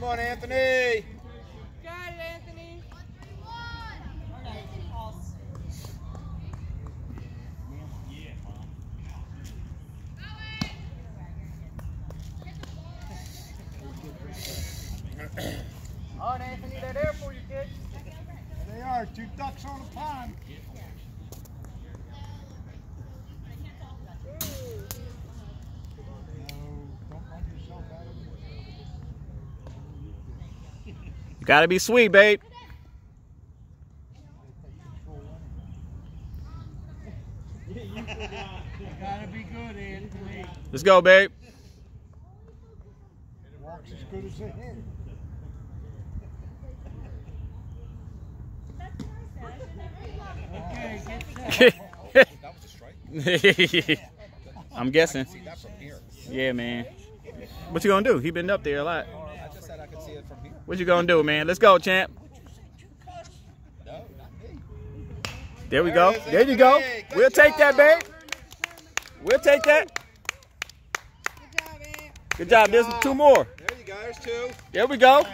Come on, Anthony. Got it, Anthony. On, Anthony, they're there for you, kid. They are two ducks on a pond. You gotta be sweet, babe. Let's go, babe. Walks as good as a hen. Okay. I'm guessing. Yeah, man. What you gonna do? He been up there a lot. What you gonna do, man? Let's go, champ. No, not me. There we go. There you go. We'll take that, job. babe. We'll take that. Good job, Ant. Good job. There's two more. There you go. There's two. There we go.